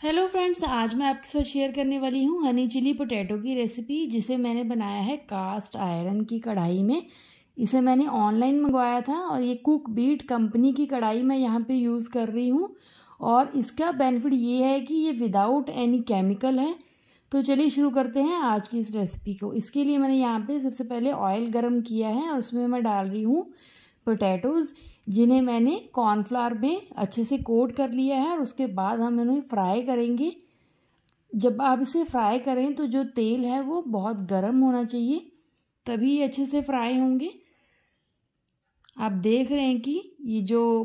Hello friends आज मैं आपके साथ शेयर करने वाली हूँ हनी चिली पोटैटो की रेसिपी जिसे मैंने बनाया है कास्ट आयरन की कढ़ाई में। इसे मैंने ऑनलाइन मंगवाया था और ये कुक बीट कंपनी की कढ़ाई मैं यहाँ पे यूज़ कर रही हूँ। और इसका बेनिफिट ये है कि ये विदाउट एनी केमिकल है। तो चलिए शुरू करते हैं आज की इस रेसिपी को। इसके लिए मैंने यहाँ पे सबसे पहले ऑयल गर्म किया है और उसमें मैं डाल रही हूँ पोटैटोज़ जिन्हें मैंने कॉर्नफ्लावर में अच्छे से कोट कर लिया है और उसके बाद हम इन्हें फ्राई करेंगे। जब आप इसे फ्राई करें तो जो तेल है वो बहुत गर्म होना चाहिए, तभी ये अच्छे से फ्राई होंगे। आप देख रहे हैं कि ये जो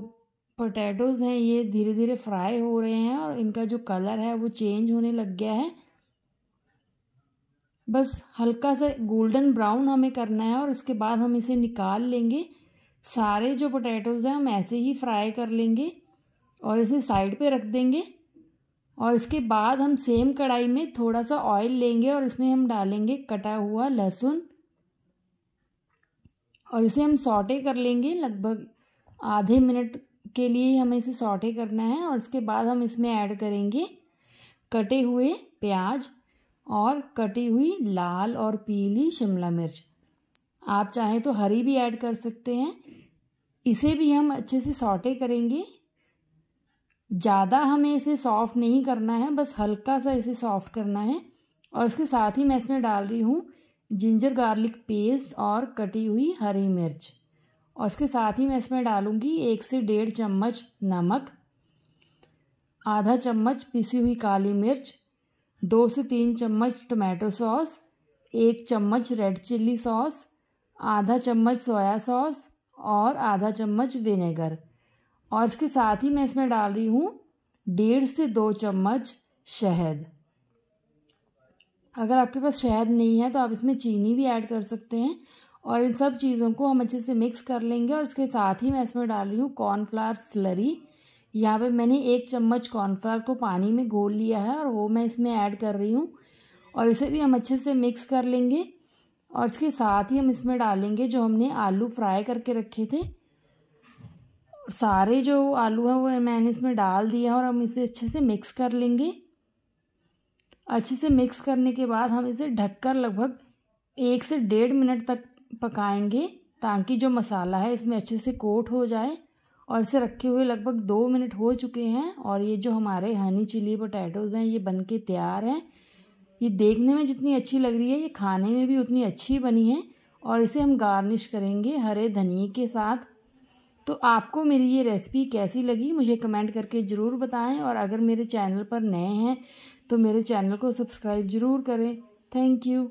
पोटैटोज़ हैं, ये धीरे धीरे फ्राई हो रहे हैं और इनका जो कलर है वो चेंज होने लग गया है। बस हल्का सा गोल्डन ब्राउन हमें करना है और इसके बाद हम इसे निकाल लेंगे। सारे जो पोटैटोज़ हैं, हम ऐसे ही फ्राई कर लेंगे और इसे साइड पे रख देंगे और इसके बाद हम सेम कढ़ाई में थोड़ा सा ऑयल लेंगे और इसमें हम डालेंगे कटा हुआ लहसुन और इसे हम सॉटे कर लेंगे। लगभग आधे मिनट के लिए हमें इसे सॉटे करना है और इसके बाद हम इसमें ऐड करेंगे कटे हुए प्याज और कटी हुई लाल और पीली शिमला मिर्च। आप चाहें तो हरी भी ऐड कर सकते हैं। इसे भी हम अच्छे से सॉटे करेंगे। ज़्यादा हमें इसे सॉफ्ट नहीं करना है, बस हल्का सा इसे सॉफ्ट करना है। और इसके साथ ही मैं इसमें डाल रही हूँ जिंजर गार्लिक पेस्ट और कटी हुई हरी मिर्च। और इसके साथ ही मैं इसमें डालूँगी एक से डेढ़ चम्मच नमक, आधा चम्मच पिसी हुई काली मिर्च, दो से तीन चम्मच टमाटो सॉस, एक चम्मच रेड चिल्ली सॉस आधा चम्मच सोया सॉस और आधा चम्मच विनेगर। और इसके साथ ही मैं इसमें डाल रही हूँ डेढ़ से दो चम्मच शहद। अगर आपके पास शहद नहीं है तो आप इसमें चीनी भी ऐड कर सकते हैं और इन सब चीज़ों को हम अच्छे से मिक्स कर लेंगे और इसके साथ ही मैं इसमें डाल रही हूँ कॉर्नफ्लावर स्लरी। यहाँ पे मैंने एक चम्मच कॉर्नफ्लावर को पानी में घोल लिया है और वो मैं इसमें ऐड कर रही हूँ और इसे भी हम अच्छे से मिक्स कर लेंगे। और इसके साथ ही हम इसमें डालेंगे जो हमने आलू फ्राई करके रखे थे। सारे जो आलू हैं वो मैंने इसमें डाल दिया और हम इसे अच्छे से मिक्स कर लेंगे। अच्छे से मिक्स करने के बाद हम इसे ढककर लगभग एक से डेढ़ मिनट तक पकाएँगे ताकि जो मसाला है इसमें अच्छे से कोट हो जाए और इसे रखे हुए लगभग दो मिनट हो चुके हैं और ये जो हमारे हनी चिली पोटैटोज़ हैं, ये बन के तैयार हैं। ये देखने में जितनी अच्छी लग रही है, ये खाने में भी उतनी अच्छी बनी है और इसे हम गार्निश करेंगे हरे धनिए के साथ। तो आपको मेरी ये रेसिपी कैसी लगी, मुझे कमेंट करके ज़रूर बताएँ और अगर मेरे चैनल पर नए हैं तो मेरे चैनल को सब्सक्राइब ज़रूर करें। Thank you.